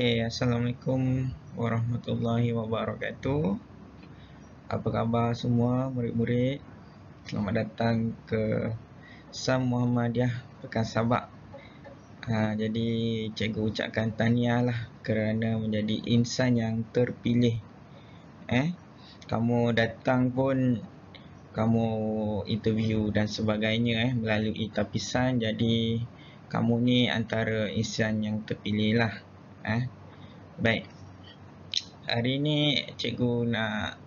Okey, Assalamualaikum warahmatullahi wabarakatuh. Apa khabar semua murid-murid? Selamat datang ke Sam Muhammadiyah Pekan Sabak. Ha, jadi cikgu ucapkan tahniah lah kerana menjadi insan yang terpilih. Eh, kamu datang pun kamu interview dan sebagainya eh melalui tapisan jadi kamu ni antara insan yang terpilih lah. Eh? Baik. Hari ni cikgu nak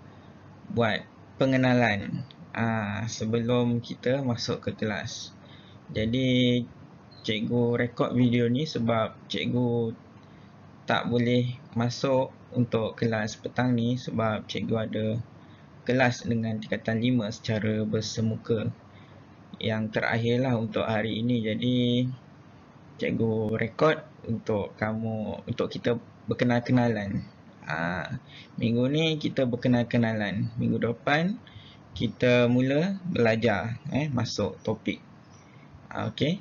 buat pengenalan uh, sebelum kita masuk ke kelas. Jadi cikgu rekod video ni sebab cikgu tak boleh masuk untuk kelas petang ni sebab cikgu ada kelas dengan tingkatan 5 secara bersemuka. Yang terakhir lah untuk hari ini. Jadi cikgu rekod untuk kamu untuk kita berkenal-kenalan. Ha, minggu ni kita berkenal-kenalan. Minggu depan kita mula belajar eh masuk topik. Ha, Okey.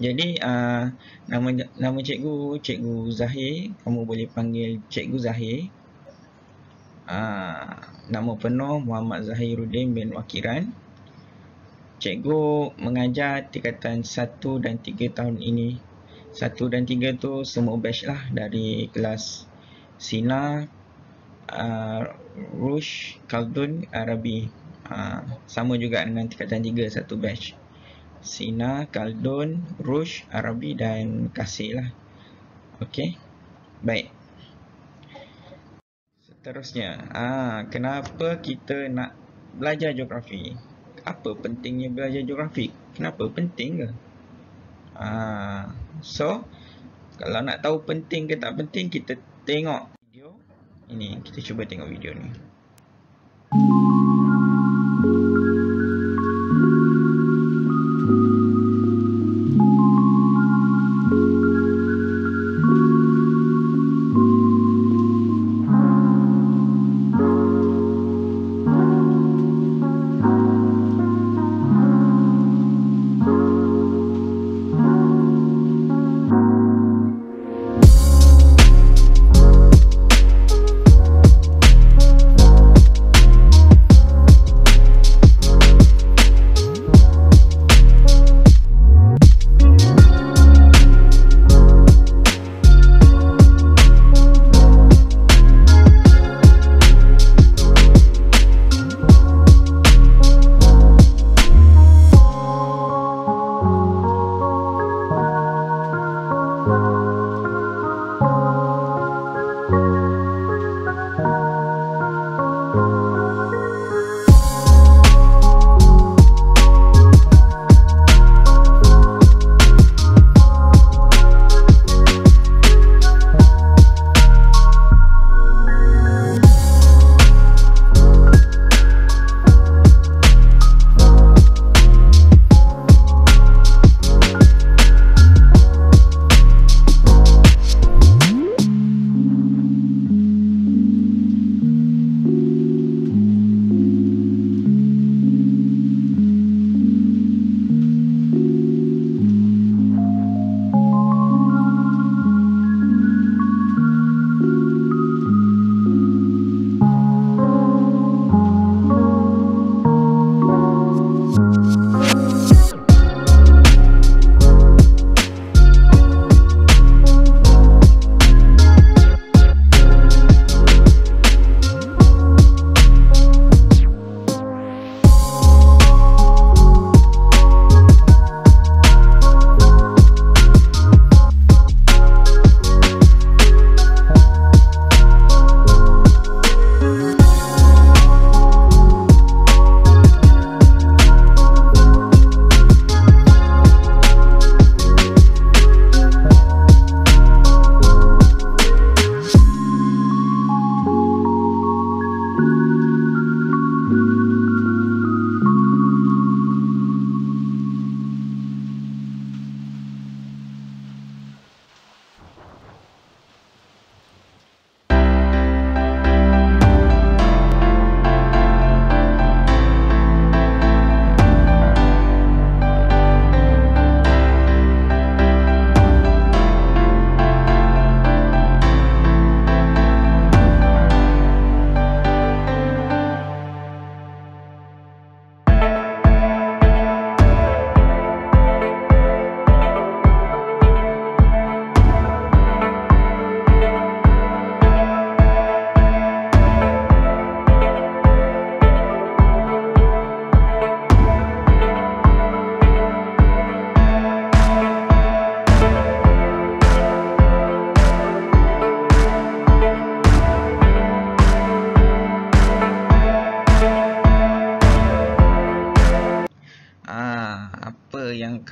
Jadi uh, nama nama cikgu cikgu Zahir, kamu boleh panggil cikgu Zahir. Uh, nama penuh Muhammad Zahiruddin bin Wakiran. Cikgu mengajar tingkatan 1 dan 3 tahun ini satu dan tiga tu semua batch lah dari kelas Sina, uh, Rush, Khaldun, Arabi. Uh, sama juga dengan tingkatan tiga satu batch. Sina, Khaldun, Rush, Arabi dan Kasih lah. Okay. Baik. Seterusnya, uh, kenapa kita nak belajar geografi? Apa pentingnya belajar geografi? Kenapa penting ke? Uh, So kalau nak tahu penting ke tak penting kita tengok video ini kita cuba tengok video ni.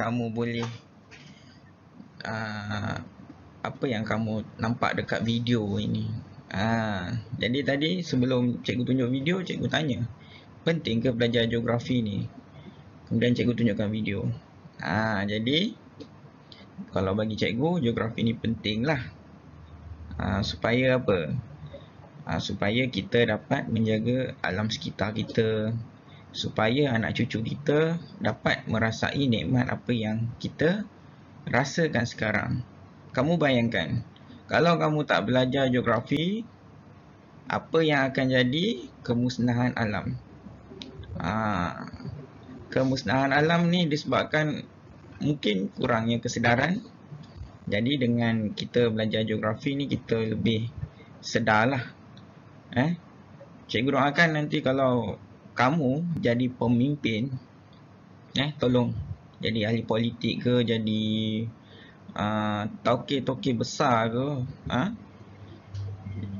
Kamu boleh uh, apa yang kamu nampak dekat video ini. Uh, jadi tadi sebelum cikgu tunjuk video, cikgu tanya, penting ke belajar geografi ni? Kemudian cikgu tunjukkan video. Uh, jadi kalau bagi cikgu, geografi ni penting lah. Uh, supaya apa? Uh, supaya kita dapat menjaga alam sekitar kita, supaya anak cucu kita dapat merasai nikmat apa yang kita rasakan sekarang. Kamu bayangkan, kalau kamu tak belajar geografi, apa yang akan jadi kemusnahan alam? Ha, kemusnahan alam ni disebabkan mungkin kurangnya kesedaran. Jadi dengan kita belajar geografi ni kita lebih sedarlah. Eh? Cikgu doakan nanti kalau kamu jadi pemimpin eh tolong jadi ahli politik ke jadi uh, tauke-tauke besar ke ha?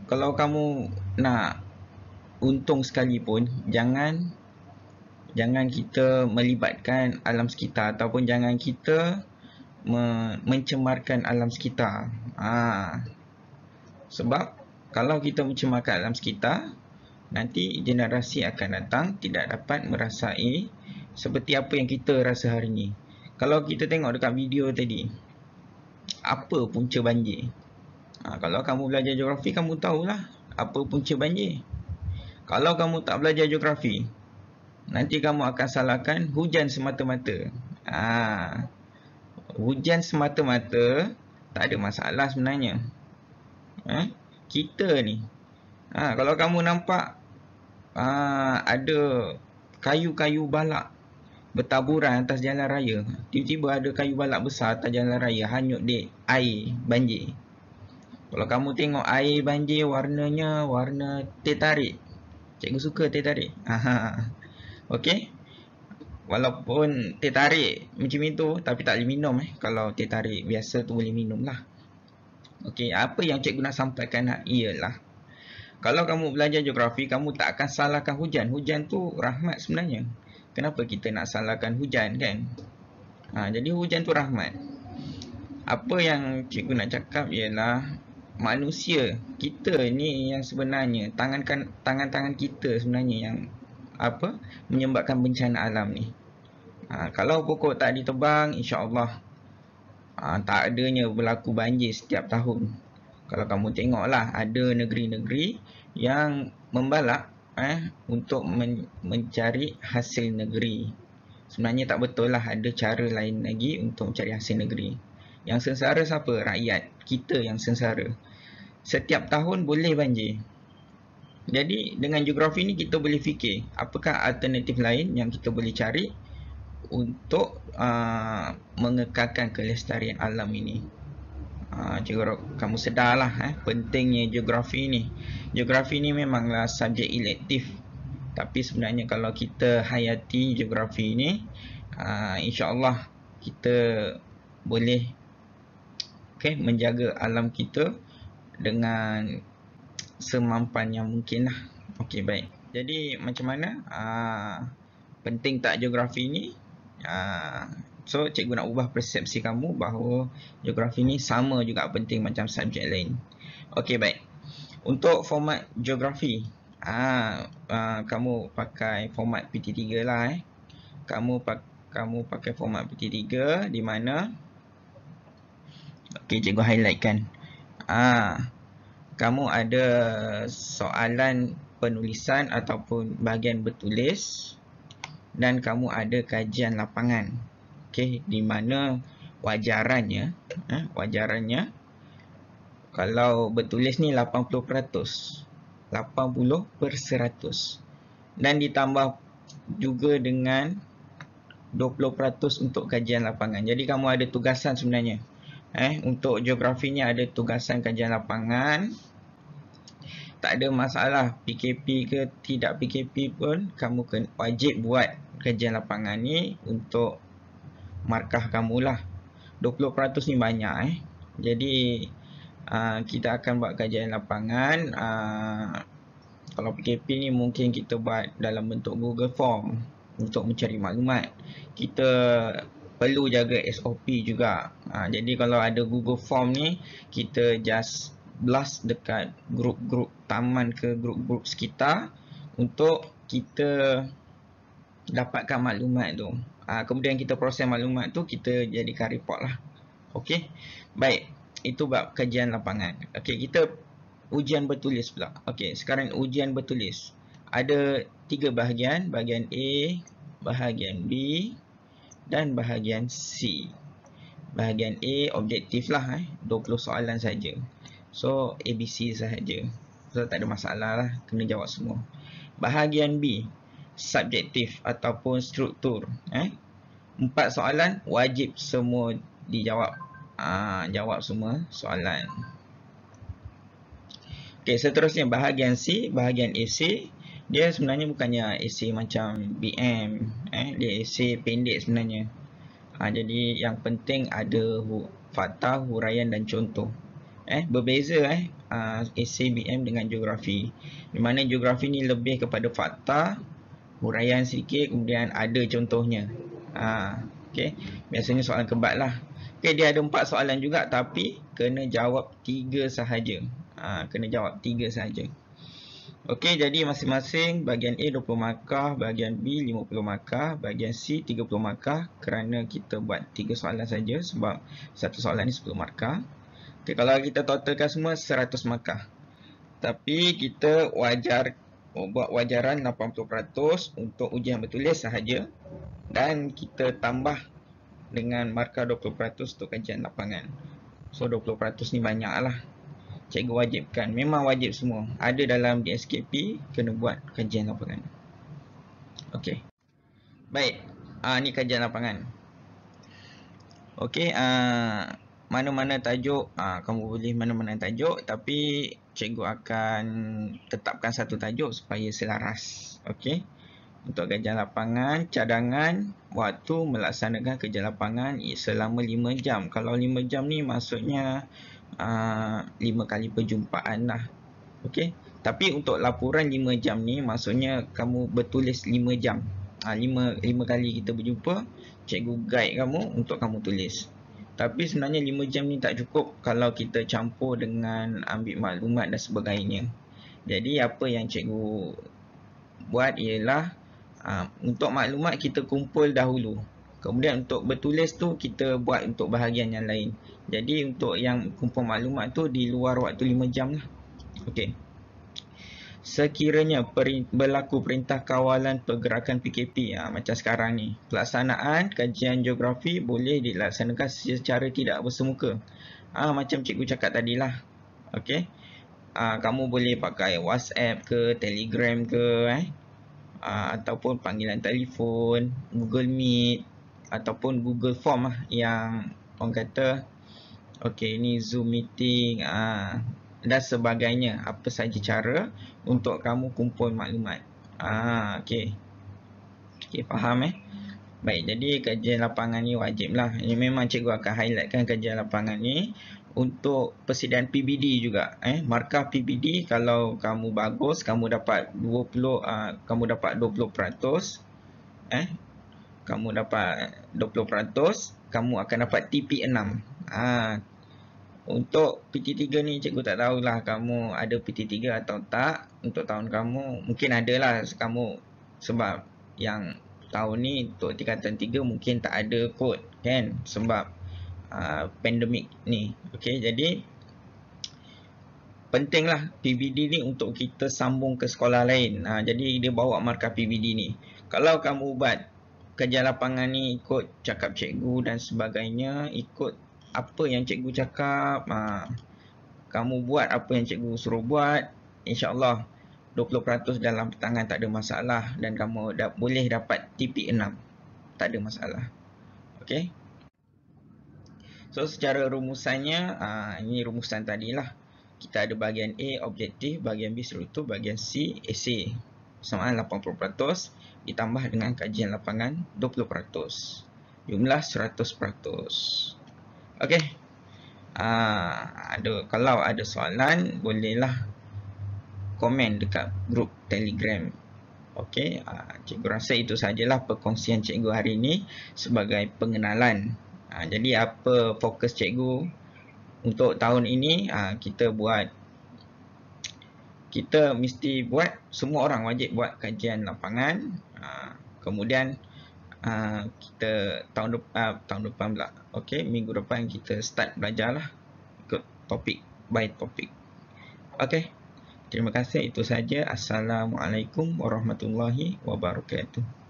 kalau kamu nak untung sekalipun jangan jangan kita melibatkan alam sekitar ataupun jangan kita me mencemarkan alam sekitar ha. sebab kalau kita mencemarkan alam sekitar nanti generasi akan datang tidak dapat merasai seperti apa yang kita rasa hari ini. Kalau kita tengok dekat video tadi, apa punca banjir? Ha, kalau kamu belajar geografi, kamu tahulah apa punca banjir. Kalau kamu tak belajar geografi, nanti kamu akan salahkan hujan semata-mata. Ha, hujan semata-mata tak ada masalah sebenarnya. Ha, kita ni, ha, kalau kamu nampak Ah, ada kayu-kayu balak bertaburan atas jalan raya. Tiba-tiba ada kayu balak besar atas jalan raya hanyut di air banjir. Kalau kamu tengok air banjir warnanya warna teh tarik. Cikgu suka teh tarik. Aha. Okey. Walaupun teh tarik macam itu tapi tak boleh minum eh. Kalau teh tarik biasa tu boleh minum lah. Okey, apa yang cikgu nak sampaikan ialah kalau kamu belajar geografi, kamu tak akan salahkan hujan. Hujan tu rahmat sebenarnya. Kenapa kita nak salahkan hujan kan? Ha, jadi hujan tu rahmat. Apa yang cikgu nak cakap ialah manusia kita ni yang sebenarnya tangan tangan kita sebenarnya yang apa menyebabkan bencana alam ni. Ha, kalau pokok tak ditebang, insya-Allah ha, tak adanya berlaku banjir setiap tahun kalau kamu tengoklah ada negeri-negeri yang membalak eh untuk men mencari hasil negeri. Sebenarnya tak betul lah ada cara lain lagi untuk mencari hasil negeri. Yang sengsara siapa? Rakyat. Kita yang sengsara. Setiap tahun boleh banjir. Jadi dengan geografi ni kita boleh fikir apakah alternatif lain yang kita boleh cari untuk uh, mengekalkan kelestarian alam ini. Cikgu kamu sedarlah eh, pentingnya geografi ni. Geografi ni memanglah subjek elektif. Tapi sebenarnya kalau kita hayati geografi ni, uh, insya-Allah kita boleh okay, menjaga alam kita dengan semampan yang mungkin lah. Okey, baik. Jadi macam mana? Uh, penting tak geografi ni? Uh, So cikgu nak ubah persepsi kamu bahawa geografi ni sama juga penting macam subjek lain. Okey baik. Untuk format geografi, ah, ah kamu pakai format PT3 lah eh. Kamu pak kamu pakai format PT3 di mana Okey cikgu highlightkan. Ah kamu ada soalan penulisan ataupun bahagian bertulis dan kamu ada kajian lapangan okey di mana wajarannya eh, wajarannya kalau bertulis ni 80% 80 per 100 dan ditambah juga dengan 20% untuk kajian lapangan. Jadi kamu ada tugasan sebenarnya eh untuk geografinya ada tugasan kajian lapangan. Tak ada masalah PKP ke tidak PKP pun kamu wajib buat kajian lapangan ni untuk markah kamu lah 20% ni banyak eh jadi uh, kita akan buat kajian lapangan uh, kalau PKP ni mungkin kita buat dalam bentuk Google Form untuk mencari maklumat kita perlu jaga SOP juga. Ha, jadi kalau ada Google Form ni, kita just blast dekat grup-grup taman ke grup-grup sekitar untuk kita dapatkan maklumat tu. Ha, kemudian kita proses maklumat tu, kita jadikan report lah. Okey. Baik. Itu bab kajian lapangan. Okey, kita ujian bertulis pula. Okey, sekarang ujian bertulis. Ada tiga bahagian. Bahagian A, bahagian B dan bahagian C. Bahagian A objektif lah eh. 20 soalan saja. So ABC sahaja. So tak ada masalah lah. Kena jawab semua. Bahagian B subjektif ataupun struktur. Eh. Empat soalan wajib semua dijawab. Ah, jawab semua soalan. Okay, seterusnya bahagian C, bahagian AC dia sebenarnya bukannya essay macam BM eh dia essay pendek sebenarnya ha, jadi yang penting ada hu, fakta huraian dan contoh eh berbeza eh uh, essay BM dengan geografi di mana geografi ni lebih kepada fakta huraian sedikit kemudian ada contohnya. Ha, okey. Biasanya soalan kebal lah. Okey dia ada empat soalan juga tapi kena jawab tiga sahaja. Ha, kena jawab tiga sahaja. Okey, jadi masing-masing bahagian A 20 markah, bahagian B 50 markah, bahagian C 30 markah kerana kita buat 3 soalan saja sebab satu soalan ni 10 markah. Okey, kalau kita totalkan semua 100 markah. Tapi kita wajar buat wajaran 80% untuk ujian bertulis sahaja dan kita tambah dengan markah 20% untuk kajian lapangan. So 20% ni banyaklah cikgu wajibkan. Memang wajib semua. Ada dalam DSKP, kena buat kajian lapangan. Okey. Baik. Ah ni kajian lapangan. Okey, ah mana-mana tajuk, ah kamu boleh mana-mana tajuk tapi cikgu akan tetapkan satu tajuk supaya selaras. Okey. Untuk kajian lapangan, cadangan waktu melaksanakan kerja lapangan selama 5 jam. Kalau 5 jam ni maksudnya Ah, lima kali perjumpaan lah. Okey. Tapi untuk laporan lima jam ni maksudnya kamu bertulis lima jam. Ha, lima, lima kali kita berjumpa, cikgu guide kamu untuk kamu tulis. Tapi sebenarnya lima jam ni tak cukup kalau kita campur dengan ambil maklumat dan sebagainya. Jadi apa yang cikgu buat ialah ha, untuk maklumat kita kumpul dahulu. Kemudian untuk bertulis tu kita buat untuk bahagian yang lain. Jadi untuk yang kumpul maklumat tu di luar waktu 5 jam lah. Okey. Sekiranya berlaku perintah kawalan pergerakan PKP ha, macam sekarang ni. Pelaksanaan kajian geografi boleh dilaksanakan secara tidak bersemuka. Ha, macam cikgu cakap tadilah. Okey. Ha, kamu boleh pakai WhatsApp ke, Telegram ke eh. Ha, ataupun panggilan telefon, Google Meet ataupun Google Form lah yang orang kata okey ini Zoom meeting ah dan sebagainya. Apa saja cara untuk kamu kumpul maklumat. Ah okey. Okey faham eh? Baik jadi kajian lapangan ni wajib lah. Ini memang cikgu akan highlightkan kajian lapangan ni untuk persediaan PBD juga eh? Markah PBD kalau kamu bagus kamu dapat 20 uh, kamu dapat 20% eh? Kamu dapat 20%, kamu akan dapat TP6. Ha, untuk PT3 ni cikgu tak tahulah kamu ada PT3 atau tak untuk tahun kamu. Mungkin ada lah kamu sebab yang tahun ni untuk tingkatan 3 mungkin tak ada kod kan sebab uh, pandemik ni. Okey jadi pentinglah PBD ni untuk kita sambung ke sekolah lain. Ha, jadi dia bawa markah PBD ni. Kalau kamu buat kerja lapangan ni ikut cakap cikgu dan sebagainya ikut apa yang cikgu cakap ha, kamu buat apa yang cikgu suruh buat insyaAllah 20% dalam tangan tak ada masalah dan kamu dah boleh dapat TP6 tak ada masalah. Ok so secara rumusannya ha, ini rumusan tadilah. Kita ada bahagian A objektif bahagian B struktur bahagian C essay sama 80% ditambah dengan kajian lapangan 20%. Jumlah 100%. Okey. Ah, ada kalau ada soalan bolehlah komen dekat grup Telegram. Okey, uh, cikgu rasa itu sajalah perkongsian cikgu hari ini sebagai pengenalan. Uh, jadi apa fokus cikgu untuk tahun ini uh, kita buat kita mesti buat semua orang wajib buat kajian lapangan uh, kemudian uh, kita tahun depan uh, tahun depan pula. Okey minggu depan kita start belajarlah ikut topik by topik. Okey terima kasih. Itu saja. Assalamualaikum warahmatullahi wabarakatuh